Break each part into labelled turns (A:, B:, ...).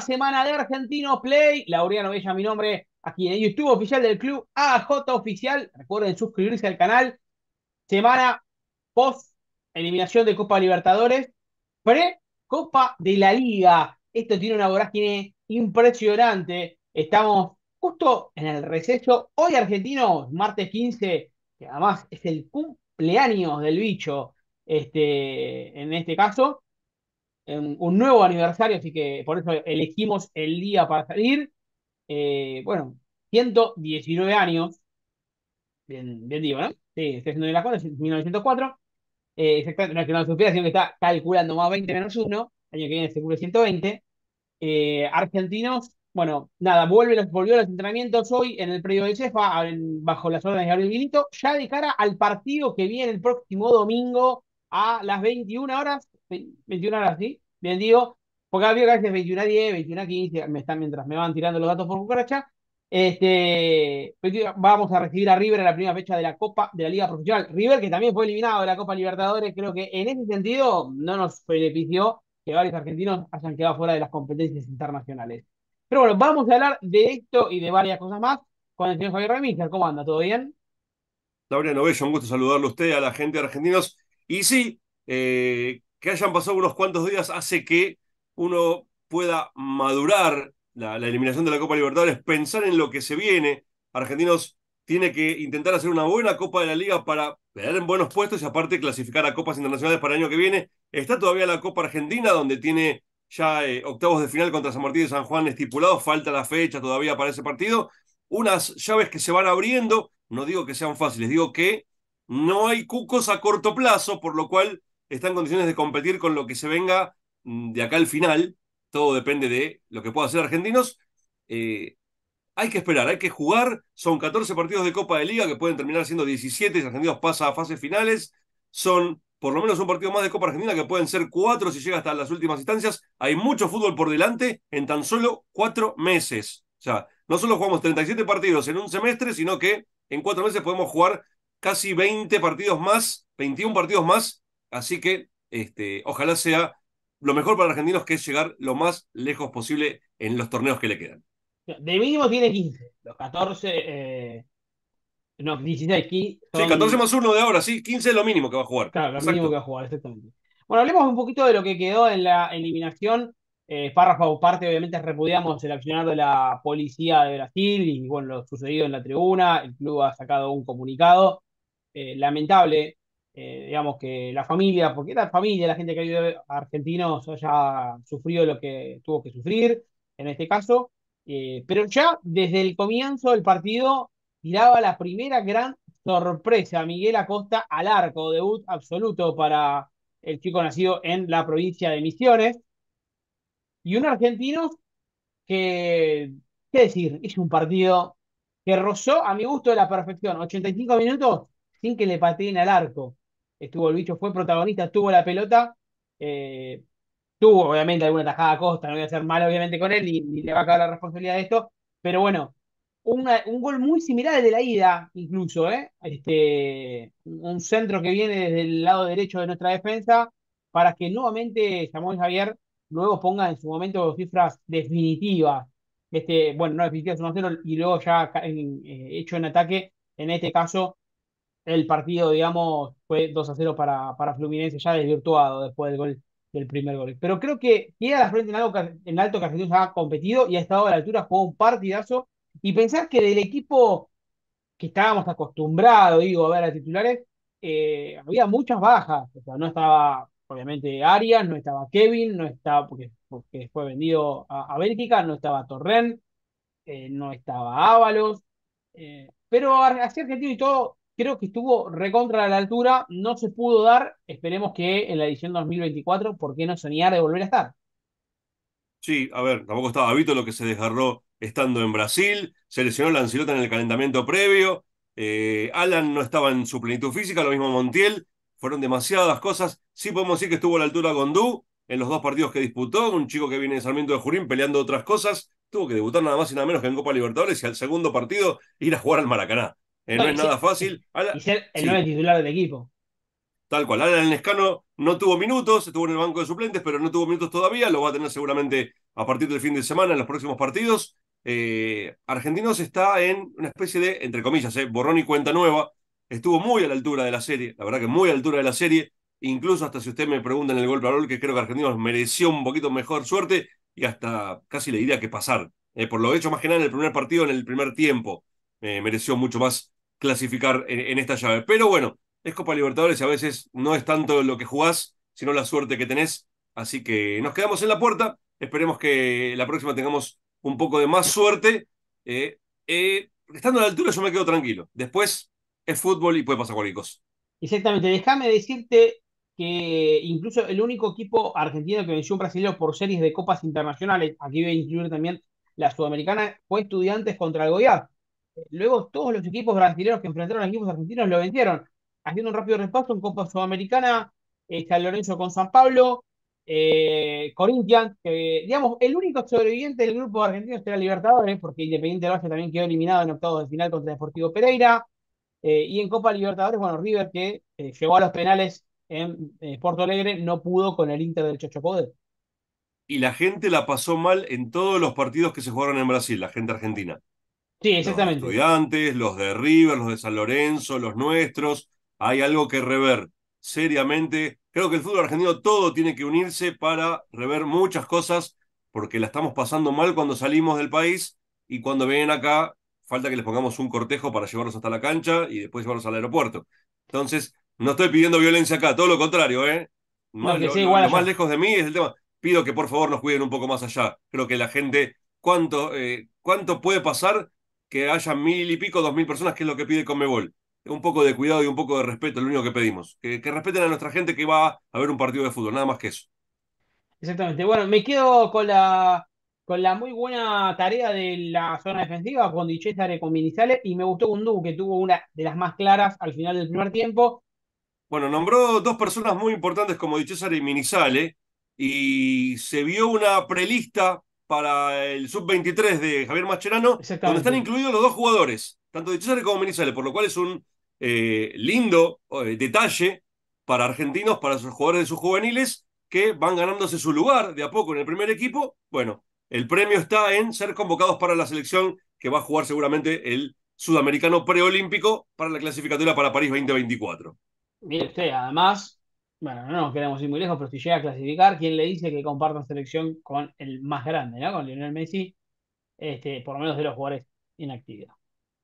A: semana de Argentino Play. Laureano Bella, mi nombre, aquí en YouTube oficial del club AJ Oficial. Recuerden suscribirse al canal. Semana post eliminación de Copa Libertadores, pre Copa de la Liga. Esto tiene una vorágine impresionante. Estamos justo en el receso. Hoy argentinos, martes 15, que además es el cumpleaños del bicho, este, en este caso un nuevo aniversario, así que por eso elegimos el día para salir. Eh, bueno, 119 años, bien, bien digo, ¿no? Sí, estoy haciendo la cuenta, 1904. Eh, exactamente, no es que no lo supiera, sino que está calculando más 20 menos 1, año que viene se cumple 120. Eh, argentinos, bueno, nada, vuelve, volvió a los entrenamientos hoy en el predio de Cefa, bajo las órdenes de Gabriel Vinito, ya de cara al partido que viene el próximo domingo a las 21 horas 21 horas, ¿sí? Bien digo, porque había que veces 21 a 10, 21 a 15, me están, mientras me van tirando los datos por cucaracha. Este, vamos a recibir a River en la primera fecha de la Copa de la Liga Profesional. River, que también fue eliminado de la Copa Libertadores, creo que en ese sentido no nos benefició que varios argentinos hayan quedado fuera de las competencias internacionales. Pero bueno, vamos a hablar de esto y de varias cosas más con el señor Javier Ramírez. ¿Cómo anda? ¿Todo bien?
B: Laureano Novello, un gusto saludarlo a usted, a la gente de argentinos. Y sí, eh, que hayan pasado unos cuantos días hace que uno pueda madurar la, eliminación de la Copa Libertadores, pensar en lo que se viene. Argentinos tiene que intentar hacer una buena Copa de la Liga para quedar en buenos puestos y aparte clasificar a Copas Internacionales para el año que viene. Está todavía la Copa Argentina, donde tiene ya eh, octavos de final contra San Martín de San Juan estipulados, falta la fecha todavía para ese partido. Unas llaves que se van abriendo, no digo que sean fáciles, digo que no hay cucos a corto plazo, por lo cual está en condiciones de competir con lo que se venga mm, de acá al final. Todo depende de lo que pueda hacer Argentinos. Eh, hay que esperar, hay que jugar. Son 14 partidos de Copa de Liga que pueden terminar siendo 17 si Argentinos pasa a fases finales. Son por lo menos un partido más de Copa Argentina que pueden ser cuatro si llega hasta las últimas instancias. Hay mucho fútbol por delante en tan solo cuatro meses. O sea, no solo jugamos 37 partidos en un semestre, sino que en cuatro meses podemos jugar casi 20 partidos más, 21 partidos más Así que este, ojalá sea lo mejor para los argentinos, que es llegar lo más lejos posible en los torneos que le quedan.
A: De mínimo tiene 15, los 14, eh, no, 16, 15.
B: Sí, 14 más 1 de ahora, sí, 15 es lo mínimo que va a jugar.
A: Claro, lo mínimo que va a jugar, exactamente. Bueno, hablemos un poquito de lo que quedó en la eliminación. Eh, párrafo parte, obviamente, repudiamos el accionar de la policía de Brasil y bueno, lo sucedido en la tribuna. El club ha sacado un comunicado. Eh, lamentable eh, digamos que la familia, porque la familia, la gente que ha vivido argentinos haya sufrido lo que tuvo que sufrir, en este caso, eh, pero ya desde el comienzo del partido tiraba la primera gran sorpresa, Miguel Acosta al arco, debut absoluto para el chico nacido en la provincia de Misiones, y un argentino que, qué decir, hizo un partido que rozó a mi gusto de la perfección, 85 minutos sin que le pateen al arco estuvo el bicho, fue protagonista, tuvo la pelota, eh, tuvo obviamente alguna tajada a costa, no voy a ser malo obviamente con él, ni, le va a caer la responsabilidad de esto, pero bueno, un gol muy similar al de la ida, incluso, ¿eh? Este, un centro que viene desde el lado derecho de nuestra defensa, para que nuevamente Samuel Javier luego ponga en su momento cifras definitivas. Este, bueno, no definitivas 1-0 y luego ya eh, hecho en ataque, en este caso el partido, digamos, fue 2 a 0 para, para Fluminense, ya desvirtuado después del gol del primer gol. Pero creo que queda la frente en, algo en alto que Argentinos ha competido y ha estado a la altura, jugó un partidazo. Y pensar que del equipo que estábamos acostumbrados, digo, a ver a titulares, eh, había muchas bajas. O sea, no estaba, obviamente, Arias, no estaba Kevin, no estaba, porque, porque fue vendido a, Bélgica, no estaba Torren, eh, no estaba Ábalos. Eh, pero así Argentino y todo creo que estuvo recontra a la altura, no se pudo dar, esperemos que en la edición 2024, ¿por qué no soñar de volver a estar?
B: Sí, a ver, tampoco estaba Vito lo que se desgarró estando en Brasil, se lesionó Lancilota en el calentamiento previo, eh, Alan no estaba en su plenitud física, lo mismo Montiel, fueron demasiadas cosas, Sí podemos decir que estuvo a la altura Gondú en los dos partidos que disputó, un chico que viene de Sarmiento de Jurín peleando otras cosas, tuvo que debutar nada más y nada menos que en Copa Libertadores y al segundo partido ir a jugar al Maracaná. Eh, no, es nada fácil.
A: y ser el nuevo titular del equipo.
B: Tal cual. Alan Lescano no tuvo minutos, estuvo en el banco de suplentes, pero no tuvo minutos todavía. Lo va a tener seguramente a partir del fin de semana en los próximos partidos. Eh, Argentinos está en una especie de, entre comillas, eh, borrón y cuenta nueva. Estuvo muy a la altura de la serie, la verdad que muy a la altura de la serie. Incluso hasta si usted me pregunta en el golpe a gol, que creo que Argentinos mereció un poquito mejor suerte y hasta casi le diría que pasar. Eh, por lo hecho, más que nada en el primer partido, en el primer tiempo, mereció mucho más clasificar en esta llave. Pero bueno, es Copa Libertadores y a veces no es tanto lo que jugás, sino la suerte que tenés. Así que nos quedamos en la puerta. Esperemos que la próxima tengamos un poco de más suerte. Eh, eh, estando a la altura yo me quedo tranquilo. Después es fútbol y puede pasar cualquier cosa.
A: Exactamente. Déjame decirte que incluso el único equipo argentino que venció un brasileño por series de copas internacionales, aquí voy a incluir también la sudamericana, fue Estudiantes contra el Goiás. Luego todos los equipos brasileños que enfrentaron a equipos argentinos lo vencieron haciendo un rápido repaso en Copa Sudamericana, eh, San Lorenzo con San Pablo, eh, Corinthians, que digamos, el único sobreviviente del grupo de argentinos era Libertadores, porque Independiente del Valle también quedó eliminado en octavos de final contra Deportivo Pereira, eh, y en Copa Libertadores, bueno, River, que eh, llegó a los penales en Porto Alegre, no pudo con el Inter del Chocho Poder.
B: Y la gente la pasó mal en todos los partidos que se jugaron en Brasil, la gente argentina.
A: Sí, exactamente.
B: Los estudiantes, los de River, los de San Lorenzo, los nuestros hay algo que rever seriamente. Creo que el fútbol argentino todo tiene que unirse para rever muchas cosas, porque la estamos pasando mal cuando salimos del país y cuando vienen acá, falta que les pongamos un cortejo para llevarlos hasta la cancha y después llevarlos al aeropuerto. Entonces, no estoy pidiendo violencia acá, todo lo contrario, ¿eh? Más, lo, más lejos de mí es el tema. Pido que por favor nos cuiden un poco más allá. Creo que la gente, ¿cuánto, eh, cuánto puede pasar que haya mil y pico, dos mil personas, que es lo que pide Conmebol? un poco de cuidado y un poco de respeto, es lo único que pedimos. Que, respeten a nuestra gente que va a ver un partido de fútbol, nada más que eso.
A: Exactamente. Bueno, me quedo con la, con la muy buena tarea de la zona defensiva, con Di y con Minizale, y me gustó Gundú, que tuvo una de las más claras al final del primer tiempo.
B: Bueno, nombró dos personas muy importantes como Di y Minizale, y se vio una prelista para el sub-23 de Javier Mascherano, donde están incluidos los dos jugadores, tanto Di como Minizale, por lo cual es un eh, lindo eh, detalle para argentinos, para sus jugadores de sus juveniles, que van ganándose su lugar de a poco en el primer equipo. Bueno, el premio está en ser convocados para la selección que va a jugar seguramente el sudamericano preolímpico para la clasificatoria para París 2024.
A: Mire usted, además, bueno, no nos queremos ir muy lejos, pero si llega a clasificar, ¿quién le dice que compartan selección con el más grande, ¿no? Con Lionel Messi, este, por lo menos de los jugadores en actividad.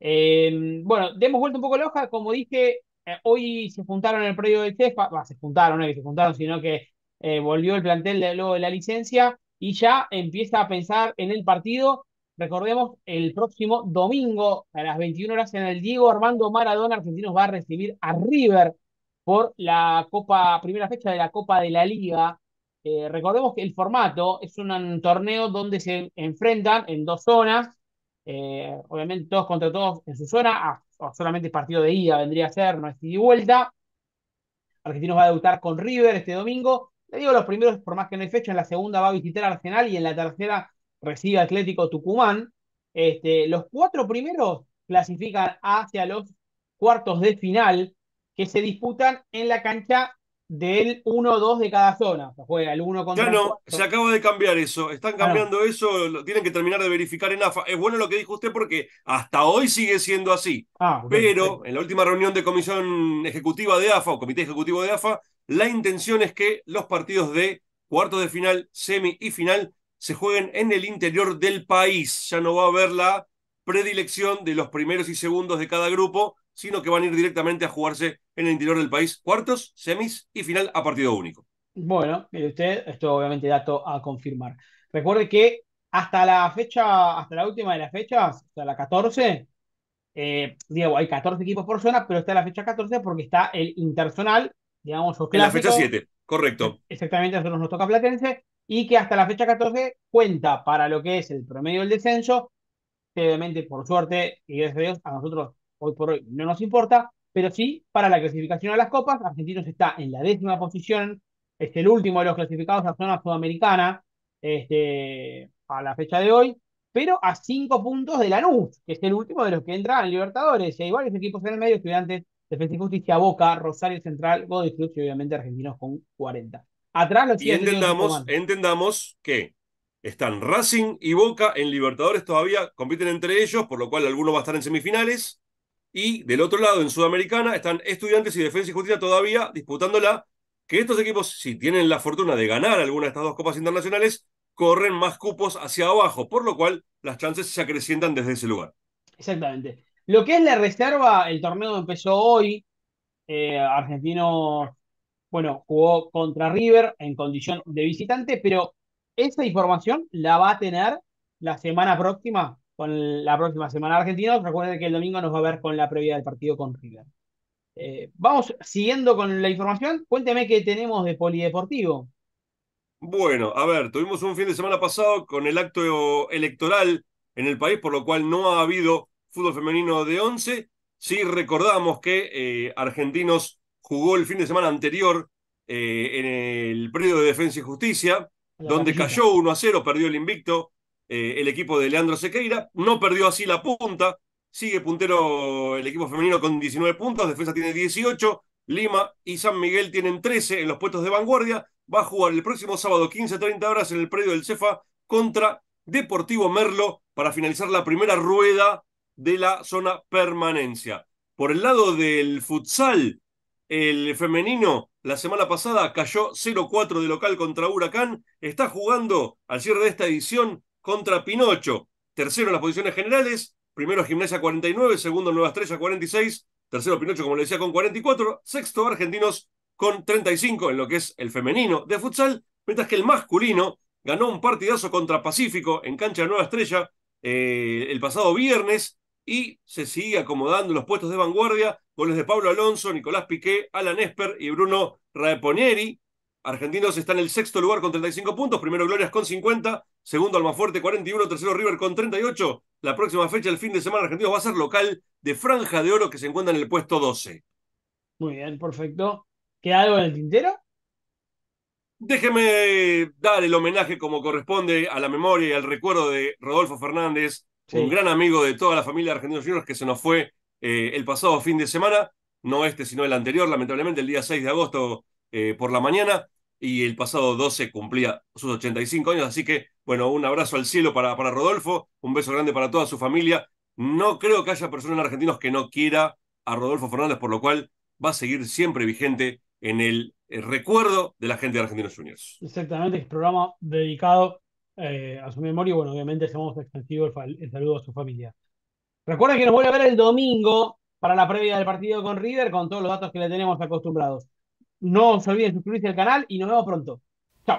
A: Eh, bueno, demos vuelta un poco la hoja. Como dije, eh, hoy se juntaron en el predio del CEFA, se juntaron, no que se juntaron, sino que eh, volvió el plantel de, luego de la licencia y ya empieza a pensar en el partido. Recordemos, el próximo domingo a las 21 horas en el Diego Armando Maradona, Argentinos va a recibir a River por la Copa, primera fecha de la Copa de la Liga. recordemos que el formato es un torneo donde se enfrentan en dos zonas eh, obviamente todos contra todos en su zona, o solamente partido de ida vendría a ser, no es ida y vuelta. Argentinos va a debutar con River este domingo. Le digo los primeros, por más que no hay fecha, en la segunda va a visitar Arsenal y en la tercera recibe Atlético Tucumán. Este, los cuatro primeros clasifican hacia los cuartos de final que se disputan en la cancha del 1-2 de cada zona. Se juega el 1 contra
B: Ya no, se acaba de cambiar eso. Están cambiando eso, lo tienen que terminar de verificar en AFA. Es bueno lo que dijo usted porque hasta hoy sigue siendo así. Ah, Pero en la última reunión de comisión ejecutiva de AFA o comité ejecutivo de AFA, la intención es que los partidos de cuartos de final, semi y final se jueguen en el interior del país. Ya no va a haber la predilección de los primeros y segundos de cada grupo, sino que van a ir directamente a jugarse en el interior del país, cuartos, semis y final a partido único.
A: Bueno, mire usted, esto obviamente dato a confirmar. Recuerde que hasta la fecha, hasta la última de las fechas, hasta la 14, eh, digo, hay 14 equipos por zona, pero está la fecha 14 porque está el interzonal, digamos,
B: En la fecha 7, correcto.
A: Exactamente, a nosotros nos toca Platense, y que hasta la fecha 14 cuenta para lo que es el promedio del descenso, obviamente, por suerte, y gracias a Dios, a nosotros hoy por hoy no nos importa, pero sí para la clasificación a las copas. Argentinos está en la décima posición, es el último de los clasificados a la zona sudamericana este, a la fecha de hoy, pero a cinco puntos de Lanús, que es el último de los que entran en Libertadores. Y hay varios equipos en el medio, estudiantes, Defensa y Justicia, Boca, Rosario Central, Godoy Cruz y obviamente Argentinos con 40. Atrás los
B: Y entendamos, entendamos que están Racing y Boca en Libertadores todavía, compiten entre ellos, por lo cual alguno va a estar en semifinales. Y del otro lado, en Sudamericana, están Estudiantes y Defensa y Justicia todavía disputándola. Que estos equipos, si tienen la fortuna de ganar alguna de estas dos copas internacionales, corren más cupos hacia abajo, por lo cual las chances se acrecientan desde ese lugar.
A: Exactamente. Lo que es la reserva, el torneo empezó hoy. Eh, Argentino, bueno, jugó contra River en condición de visitante, pero esa información la va a tener la semana próxima, con la próxima semana argentina. Recuerden que el domingo nos va a ver con la previa del partido con River. Eh, vamos siguiendo con la información. Cuénteme qué tenemos de polideportivo.
B: Bueno, a ver, tuvimos un fin de semana pasado con el acto electoral en el país, por lo cual no ha habido fútbol femenino de 11. Sí recordamos que eh, Argentinos jugó el fin de semana anterior eh, en el periodo de Defensa y Justicia, donde cayó 1 a 0, perdió el invicto eh, el equipo de Leandro Sequeira, no perdió así la punta, sigue puntero el equipo femenino con 19 puntos, Defensa tiene 18, Lima y San Miguel tienen 13 en los puestos de vanguardia, va a jugar el próximo sábado 15-30 horas en el predio del Cefa contra Deportivo Merlo para finalizar la primera rueda de la zona permanencia. Por el lado del futsal, el femenino la semana pasada cayó 0-4 de local contra Huracán, está jugando al cierre de esta edición contra Pinocho, tercero en las posiciones generales, primero Gimnasia 49, segundo Nueva Estrella 46, tercero Pinocho como le decía con 44, sexto Argentinos con 35 en lo que es el femenino de futsal, mientras que el masculino ganó un partidazo contra Pacífico en cancha de Nueva Estrella eh, el pasado viernes y se sigue acomodando los puestos de vanguardia, goles de Pablo Alonso, Nicolás Piqué, Alan Esper y Bruno Raeponieri. Argentinos está en el sexto lugar con 35 puntos, primero Glorias con 50, segundo Almafuerte 41, tercero River con 38. La próxima fecha, el fin de semana, Argentinos va a ser local de Franja de Oro que se encuentra en el puesto 12.
A: Muy bien, perfecto. ¿Queda algo en el tintero?
B: Déjeme dar el homenaje como corresponde a la memoria y al recuerdo de Rodolfo Fernández, un gran amigo de toda la familia de Argentinos Juniors que se nos fue eh, el pasado fin de semana, no este sino el anterior, lamentablemente el día 6 de agosto eh, por la mañana, y el pasado 12 cumplía sus 85 años, así que bueno, un abrazo al cielo para, para Rodolfo, un beso grande para toda su familia. No creo que haya personas en argentinos que no quiera a Rodolfo Fernández, por lo cual va a seguir siempre vigente en el, recuerdo de la gente de Argentinos Juniors.
A: Exactamente, es programa dedicado eh, a su memoria bueno, obviamente hacemos extensivo el, saludo a su familia. Recuerden que nos vuelve a ver el domingo para la previa del partido con River con todos los datos que le tenemos acostumbrados. No se olviden suscribirse al canal y nos vemos pronto. Chao.